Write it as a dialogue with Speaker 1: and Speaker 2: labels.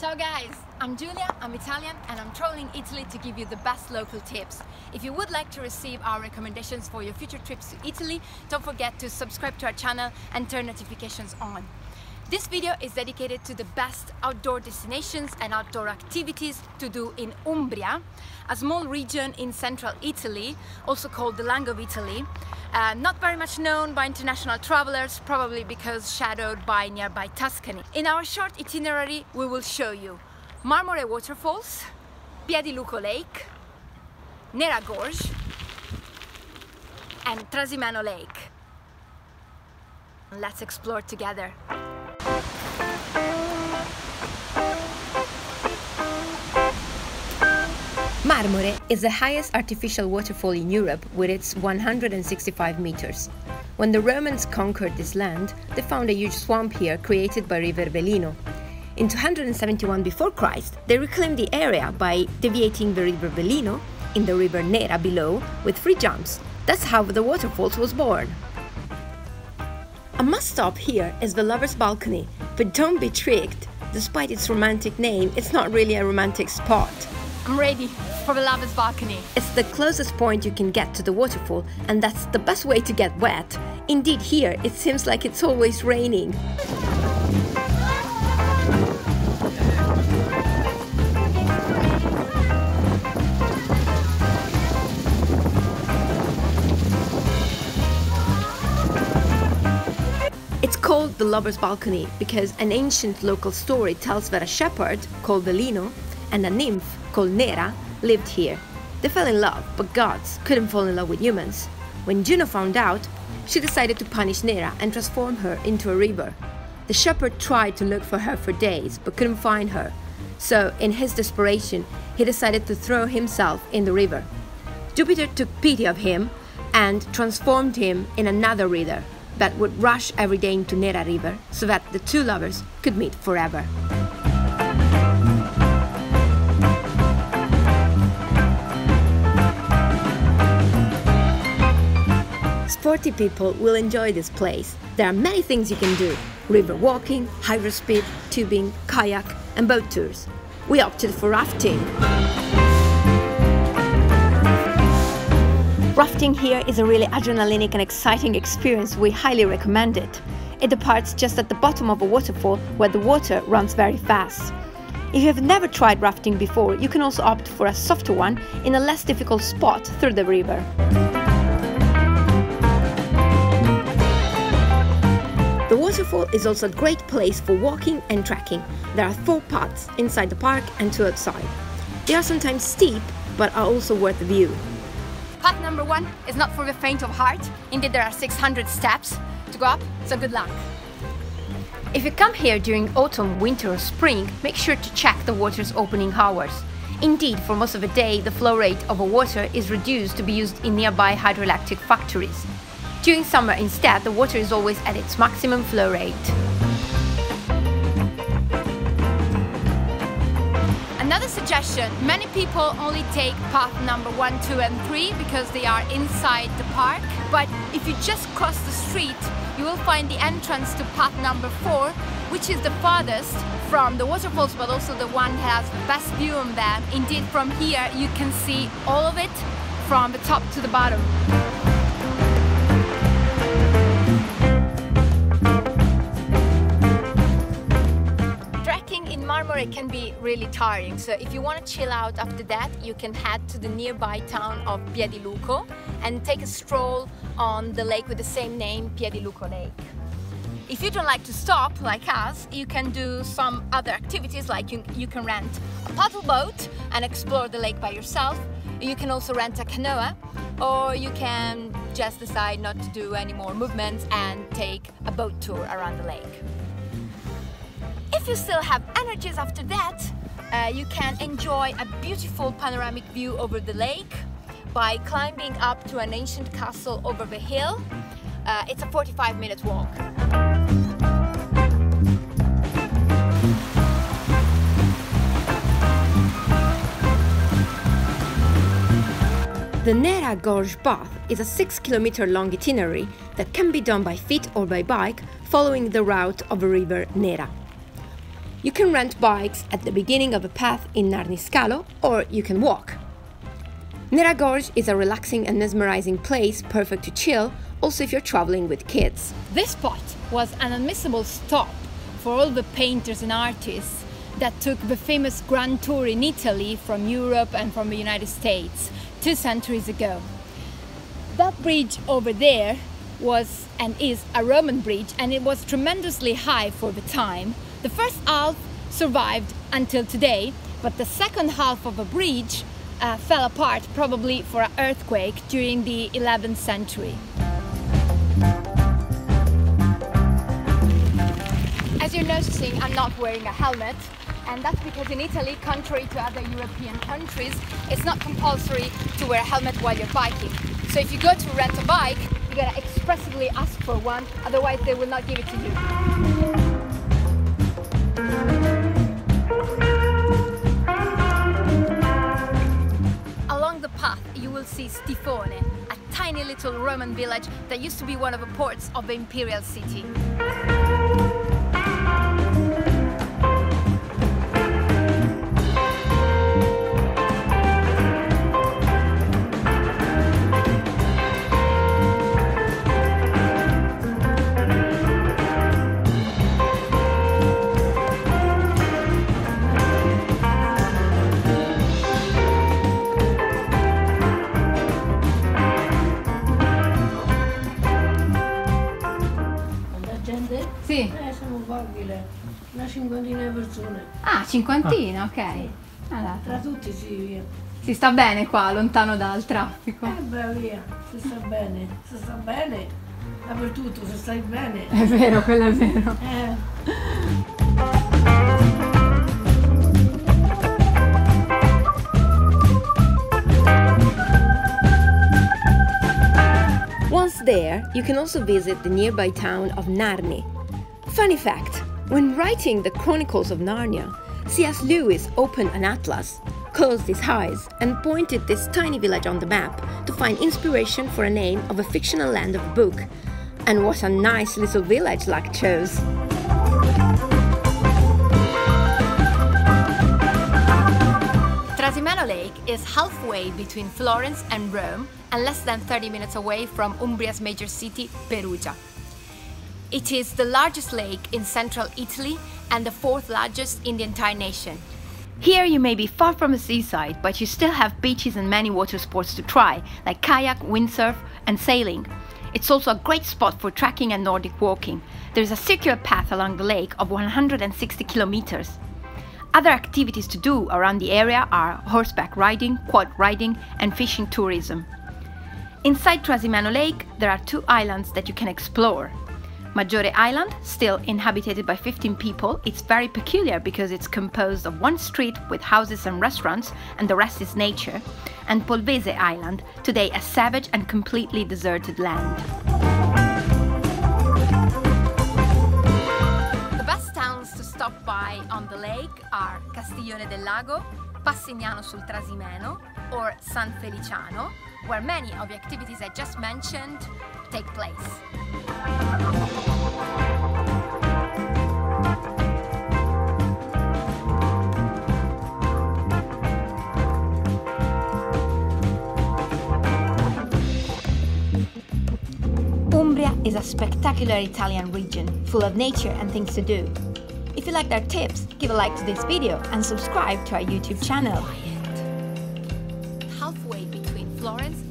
Speaker 1: Ciao guys, I'm Giulia, I'm Italian and I'm traveling Italy to give you the best local tips. If you would like to receive our recommendations for your future trips to Italy, don't forget to subscribe to our channel and turn notifications on. This video is dedicated to the best outdoor destinations and outdoor activities to do in Umbria, a small region in central Italy, also called the Lung of Italy. Uh, not very much known by international travelers, probably because shadowed by nearby Tuscany. In our short itinerary, we will show you Marmore Waterfalls, Piediluco Lake, Nera Gorge, and Trasimeno Lake. Let's explore together.
Speaker 2: Marmore is the highest artificial waterfall in Europe with its 165 meters. When the Romans conquered this land, they found a huge swamp here created by River Velino. In 271 before Christ, they reclaimed the area by deviating the River Velino in the River Nera below with three jumps. That's how the waterfalls was born. A must stop here is the Lover's Balcony, but don't be tricked. Despite its romantic name, it's not really a romantic spot.
Speaker 1: I'm ready for the Lover's Balcony.
Speaker 2: It's the closest point you can get to the waterfall, and that's the best way to get wet. Indeed, here it seems like it's always raining. It's called the Lover's Balcony because an ancient local story tells that a shepherd called Velino and a nymph called Nera lived here. They fell in love, but gods couldn't fall in love with humans. When Juno found out, she decided to punish Nera and transform her into a river. The shepherd tried to look for her for days, but couldn't find her. So, in his desperation, he decided to throw himself in the river. Jupiter took pity of him and transformed him in another river that would rush every day into Nera River so that the two lovers could meet forever. Sporty people will enjoy this place. There are many things you can do river walking, hydro speed, tubing, kayak, and boat tours. We opted for rafting. Rafting here is a really adrenalinic and exciting experience. We highly recommend it. It departs just at the bottom of a waterfall where the water runs very fast. If you have never tried rafting before, you can also opt for a softer one in a less difficult spot through the river. Waterfall is also a great place for walking and trekking. There are four paths inside the park and two outside. They are sometimes steep, but are also worth the view.
Speaker 1: Path number one is not for the faint of heart. Indeed, there are 600 steps to go up, so good luck. If you come here during autumn, winter or spring, make sure to check the water's opening hours. Indeed, for most of the day, the flow rate of a water is reduced to be used in nearby hydroelectric factories. During summer instead, the water is always at its maximum flow rate. Another suggestion, many people only take path number 1, 2 and 3 because they are inside the park. But if you just cross the street, you will find the entrance to path number 4, which is the farthest from the waterfalls but also the one that has the best view on them. Indeed, from here you can see all of it from the top to the bottom. Marmore can be really tiring, so if you want to chill out after that, you can head to the nearby town of Piediluco and take a stroll on the lake with the same name, Piediluco Lake. If you don't like to stop, like us, you can do some other activities like you, you can rent a paddle boat and explore the lake by yourself. You can also rent a canoe or you can just decide not to do any more movements and take a boat tour around the lake. If you still have energies after that, uh, you can enjoy a beautiful panoramic view over the lake by climbing up to an ancient castle over the hill. Uh, it's a 45 minute walk.
Speaker 2: The Nera Gorge Path is a 6 kilometer long itinerary that can be done by feet or by bike following the route of the river Nera. You can rent bikes at the beginning of a path in Narni Scalo or you can walk. Nera Gorge is a relaxing and mesmerizing place perfect to chill, also if you're traveling with kids.
Speaker 1: This spot was an unmissable stop for all the painters and artists that took the famous Grand Tour in Italy from Europe and from the United States two centuries ago. That bridge over there was and is a Roman bridge and it was tremendously high for the time. The first half survived until today, but the second half of the bridge uh, fell apart probably for an earthquake during the 11th century. As you're noticing, I'm not wearing a helmet and that's because in Italy, contrary to other European countries, it's not compulsory to wear a helmet while you're biking. So if you go to rent a bike, you gotta expressively ask for one, otherwise they will not give it to you. Will see Stifone, a tiny little Roman village that used to be one of the ports of the imperial city. Sì.
Speaker 3: Eh, siamo pochi, le- una cinquantina di persone.
Speaker 1: Ah, cinquantina, ok. Allora,
Speaker 3: Tra tutti sì, via.
Speaker 1: si sta bene qua, lontano dal traffico.
Speaker 3: Eh beh, via, se sta bene, se sta bene, dappertutto, se stai bene.
Speaker 1: È vero, quello è vero.
Speaker 3: Eh,
Speaker 2: Once there, you can also visit the nearby town of Narni. Funny fact when writing the Chronicles of Narnia, C.S. Lewis opened an atlas, closed his eyes, and pointed this tiny village on the map to find inspiration for a name of a fictional land of book. And what a nice little village Luck chose!
Speaker 1: Trasimeno Lake is halfway between Florence and Rome and less than 30 minutes away from Umbria's major city, Perugia. It is the largest lake in central Italy and the fourth largest in the entire nation. Here you may be far from the seaside, but you still have beaches and many water sports to try, like kayak, windsurf, and sailing. It's also a great spot for trekking and Nordic walking. There's a circular path along the lake of 160 kilometers. Other activities to do around the area are horseback riding, quad riding, and fishing tourism. Inside Trasimeno Lake, there are two islands that you can explore. Maggiore Island, still inhabited by 15 people, it's very peculiar because it's composed of one street with houses and restaurants, and the rest is nature. And Polvese Island, today a savage and completely deserted land. The best towns to stop by on the lake are Castiglione del Lago, Passignano sul Trasimeno, or San Feliciano, where many of the activities I just mentioned take place. Umbria is a spectacular Italian region full of nature and things to do. If you liked our tips, give a like to this video and subscribe to our YouTube channel. Halfway between Florence